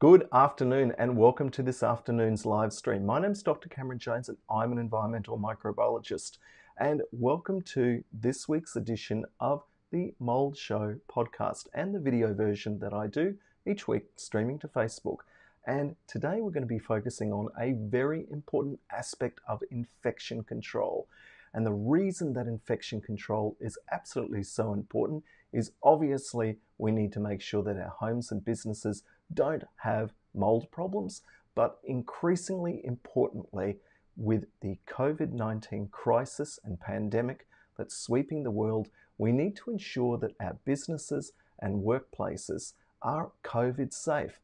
Good afternoon and welcome to this afternoon's live stream. My name is Dr. Cameron Jones and I'm an environmental microbiologist. And welcome to this week's edition of the Mold Show podcast and the video version that I do each week streaming to Facebook. And today we're going to be focusing on a very important aspect of infection control. And the reason that infection control is absolutely so important is obviously we need to make sure that our homes and businesses don't have mold problems, but increasingly importantly, with the COVID 19 crisis and pandemic that's sweeping the world, we need to ensure that our businesses and workplaces are COVID safe.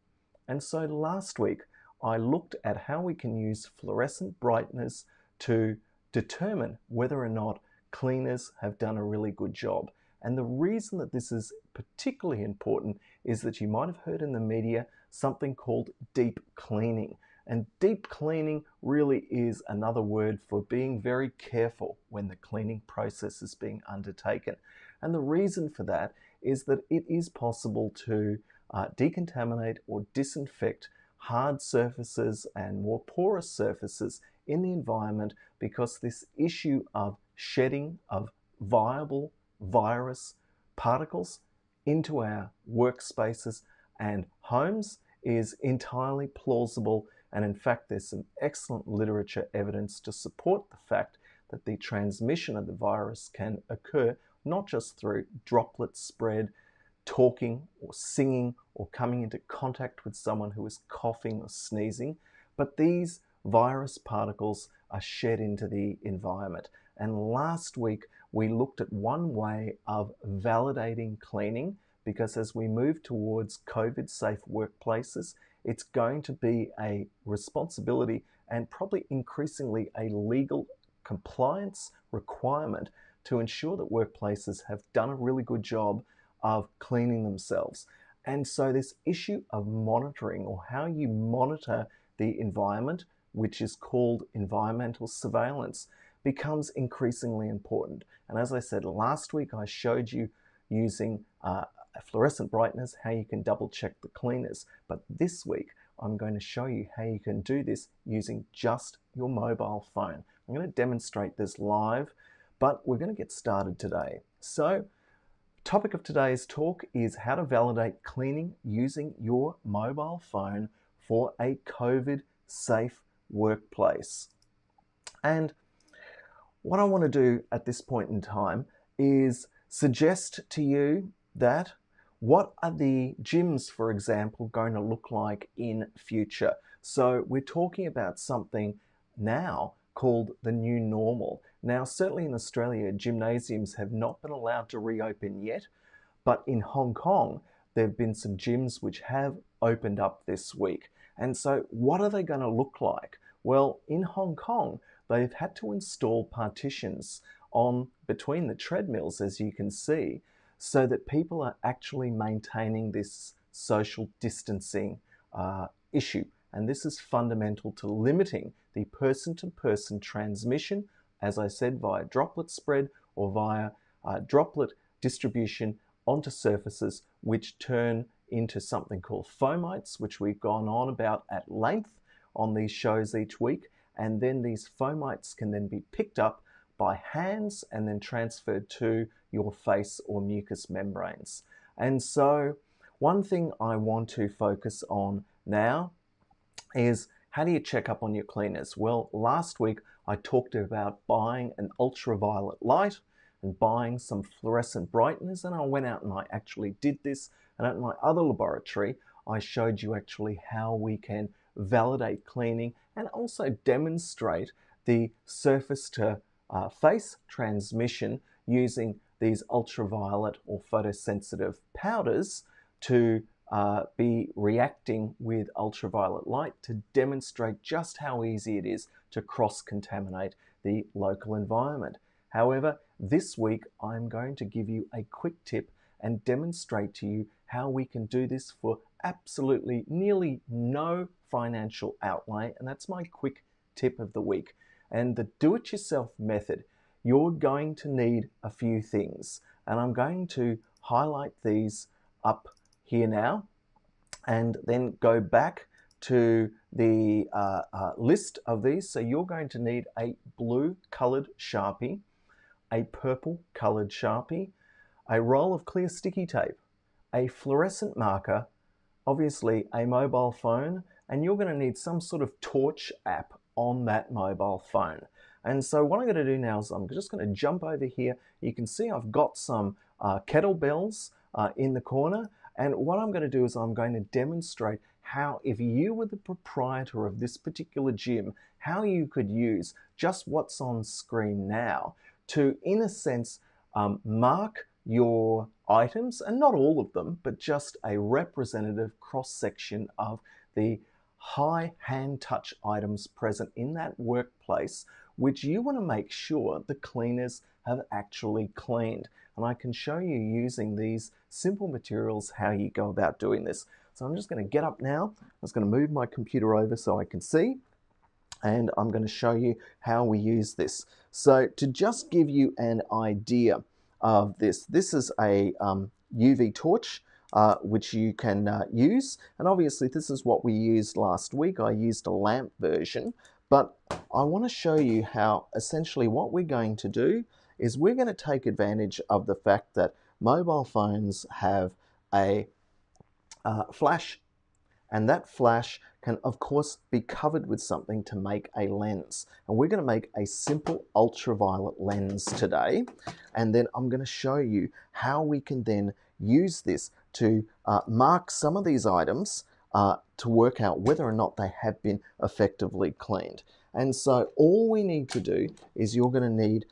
And so last week, I looked at how we can use fluorescent brighteners to determine whether or not cleaners have done a really good job. And the reason that this is particularly important is that you might have heard in the media something called deep cleaning. And deep cleaning really is another word for being very careful when the cleaning process is being undertaken. And the reason for that is that it is possible to uh, decontaminate or disinfect hard surfaces and more porous surfaces in the environment because this issue of shedding of viable virus particles into our workspaces and homes is entirely plausible. And in fact, there's some excellent literature evidence to support the fact that the transmission of the virus can occur not just through droplet spread, talking or singing or coming into contact with someone who is coughing or sneezing, but these virus particles are shed into the environment. And last week, we looked at one way of validating cleaning because as we move towards COVID safe workplaces, it's going to be a responsibility and probably increasingly a legal compliance requirement to ensure that workplaces have done a really good job of cleaning themselves. And so, this issue of monitoring or how you monitor the environment, which is called environmental surveillance, becomes increasingly important. And as I said last week, I showed you using uh, fluorescent brighteners how you can double check the cleaners. But this week, I'm going to show you how you can do this using just your mobile phone. I'm going to demonstrate this live, but we're going to get started today. So, topic of today's talk is how to validate cleaning using your mobile phone for a COVID safe workplace. And what I want to do at this point in time is suggest to you that what are the gyms, for example, going to look like in future? So we're talking about something now called the new normal. Now, certainly in Australia, gymnasiums have not been allowed to reopen yet, but in Hong Kong, there have been some gyms which have opened up this week. And so, what are they going to look like? Well, in Hong Kong, they've had to install partitions on between the treadmills, as you can see, so that people are actually maintaining this social distancing uh, issue. And this is fundamental to limiting the person to person transmission, as I said, via droplet spread or via uh, droplet distribution onto surfaces, which turn into something called fomites, which we've gone on about at length on these shows each week. And then these fomites can then be picked up by hands and then transferred to your face or mucous membranes. And so, one thing I want to focus on now is how do you check up on your cleaners? Well, last week I talked about buying an ultraviolet light and buying some fluorescent brighteners, and I went out and I actually did this. And at my other laboratory, I showed you actually how we can validate cleaning and also demonstrate the surface to uh, face transmission using these ultraviolet or photosensitive powders to uh, be reacting with ultraviolet light to demonstrate just how easy it is to cross contaminate the local environment. However, this week I'm going to give you a quick tip and demonstrate to you how we can do this for absolutely nearly no financial outlay, and that's my quick tip of the week. And the do it yourself method, you're going to need a few things. And I'm going to highlight these up here now. and then go back to the uh, uh, list of these. So you're going to need a blue colored Sharpie, a purple colored Sharpie, a roll of clear sticky tape, a fluorescent marker, obviously a mobile phone, and you're going to need some sort of torch app on that mobile phone. And so what I'm going to do now is I'm just going to jump over here. You can see I've got some uh, kettlebells uh, in the corner. And what I'm going to do is I'm going to demonstrate how, if you were the proprietor of this particular gym, how you could use just what's on screen now to, in a sense, um, mark your items, and not all of them, but just a representative cross section of the high hand touch items present in that workplace, which you want to make sure the cleaners have actually cleaned. And I can show you using these simple materials how you go about doing this. So I'm just going to get up now. I'm just going to move my computer over so I can see. And I'm going to show you how we use this. So to just give you an idea of this, this is a um, UV torch uh, which you can uh, use. And obviously this is what we used last week. I used a lamp version, but I want to show you how essentially what we're going to do is we're going to take advantage of the fact that mobile phones have a uh, flash and that flash can of course be covered with something to make a lens and we're going to make a simple ultraviolet lens today and then I'm going to show you how we can then use this to uh, mark some of these items uh, to work out whether or not they have been effectively cleaned. And so all we need to do is you're going to need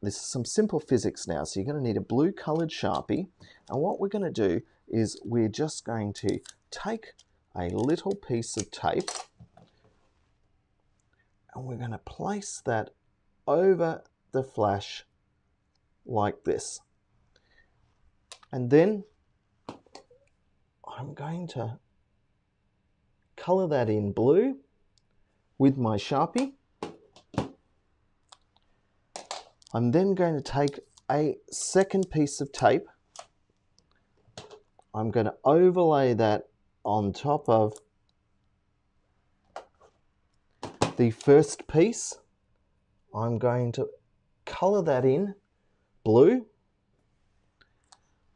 this is some simple physics now. So you're going to need a blue colored Sharpie. And what we're going to do is we're just going to take a little piece of tape and we're going to place that over the flash like this. And then I'm going to color that in blue with my Sharpie. I'm then going to take a second piece of tape. I'm going to overlay that on top of the first piece. I'm going to color that in blue.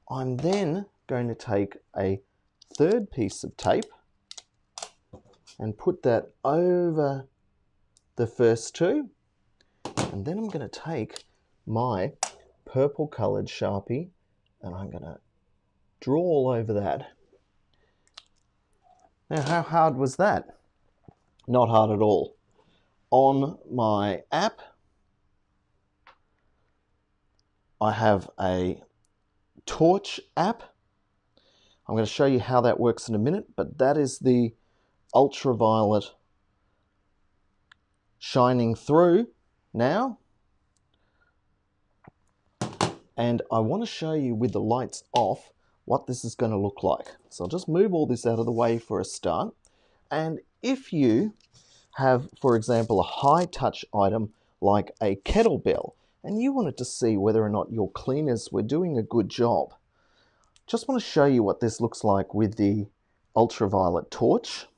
I'm then going to take a third piece of tape and put that over the first two. And then I'm going to take my purple colored Sharpie and I'm going to draw all over that. Now, how hard was that? Not hard at all. On my app, I have a torch app I'm going to show you how that works in a minute, but that is the ultraviolet shining through now. And I want to show you with the lights off what this is going to look like. So I'll just move all this out of the way for a start. And if you have, for example, a high touch item like a kettlebell, and you wanted to see whether or not your cleaners were doing a good job, just want to show you what this looks like with the ultraviolet torch.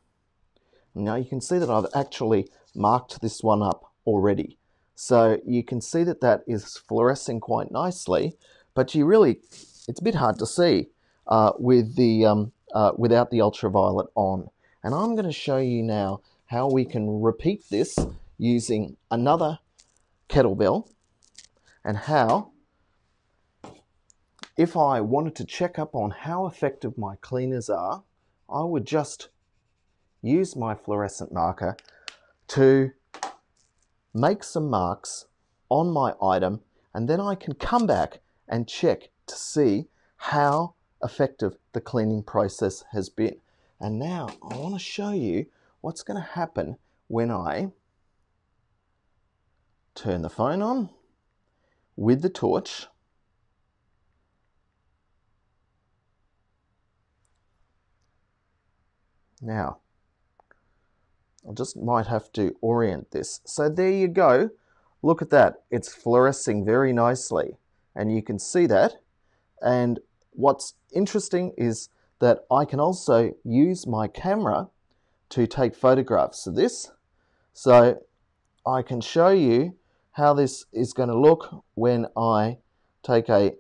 Now you can see that I've actually marked this one up already. So you can see that that is fluorescing quite nicely, but you really, it's a bit hard to see uh, with the, um, uh, without the ultraviolet on. And I'm going to show you now how we can repeat this using another kettlebell and how if I wanted to check up on how effective my cleaners are, I would just use my fluorescent marker to make some marks on my item and then I can come back and check to see how effective the cleaning process has been. And now I want to show you what's going to happen when I turn the phone on with the torch Now, I just might have to orient this. So there you go. Look at that. It's fluorescing very nicely. And you can see that. And what's interesting is that I can also use my camera to take photographs of this. So I can show you how this is going to look when I take a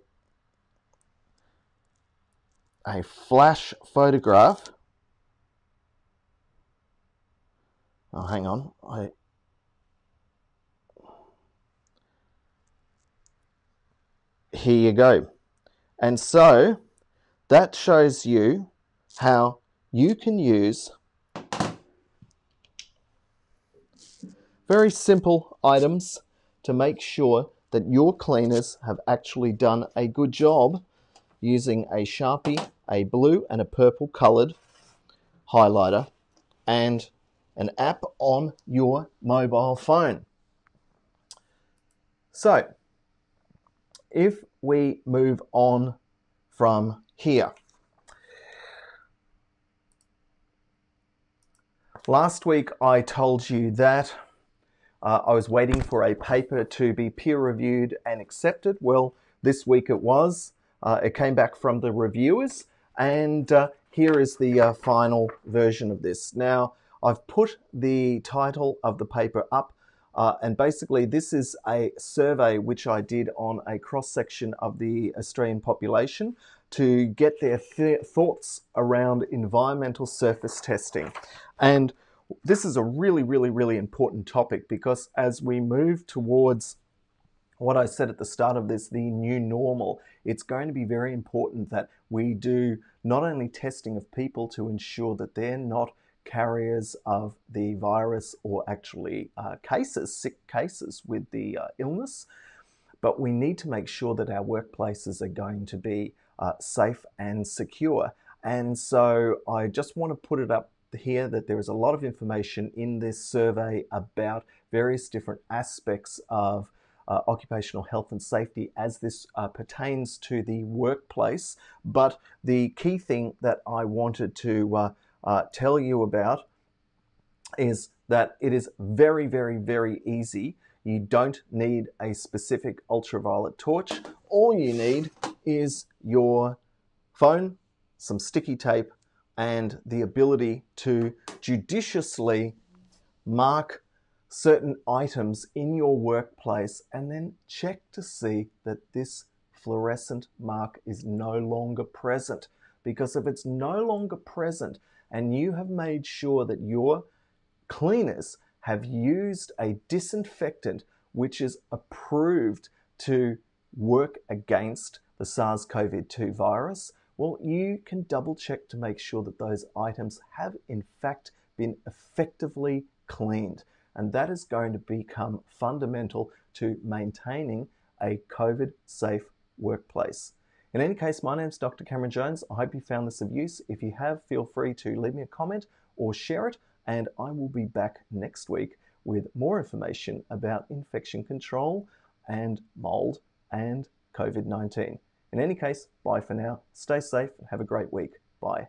a flash photograph. Oh, hang on. I Here you go. And so that shows you how you can use very simple items to make sure that your cleaners have actually done a good job using a Sharpie, a blue and a purple colored highlighter and an app on your mobile phone. So, if we move on from here, last week I told you that uh, I was waiting for a paper to be peer reviewed and accepted. Well, this week it was. Uh, it came back from the reviewers, and uh, here is the uh, final version of this. Now, I've put the title of the paper up, uh, and basically, this is a survey which I did on a cross section of the Australian population to get their th- thoughts around environmental surface testing. And this is a really, really, really important topic because as we move towards what I said at the start of this, the new normal, it's going to be very important that we do not only testing of people to ensure that they're not carriers of the virus or actually uh, cases, sick cases with the uh, illness, but we need to make sure that our workplaces are going to be uh, safe and secure. And so I just want to put it up here that there is a lot of information in this survey about various different aspects of uh, occupational health and safety as this uh, pertains to the workplace. But the key thing that I wanted to uh, uh tell you about is that it is very, very, very easy. You don't need a specific ultraviolet torch. All you need is your phone, some sticky tape, and the ability to judiciously mark certain items in your workplace and then check to see that this fluorescent mark is no longer present. Because if it's no longer present and you have made sure that your cleaners have used a disinfectant which is approved to work against the SARS CoV 2 virus, well, you can double check to make sure that those items have in fact been effectively cleaned. And that is going to become fundamental to maintaining a COVID safe workplace. In any case, my name is Dr. Cameron Jones. I hope you found this of use. If you have, feel free to leave me a comment or share it, and I will be back next week with more information about infection control and mold and COVID 19. In any case, bye for now. Stay safe and have a great week. Bye.